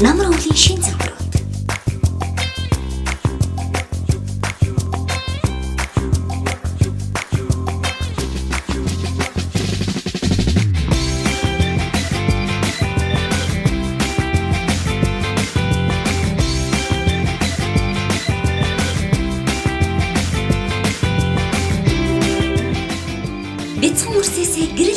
Намар өвлийн шин зөвлөрөөд. Бяцхан үрсээсээ гэр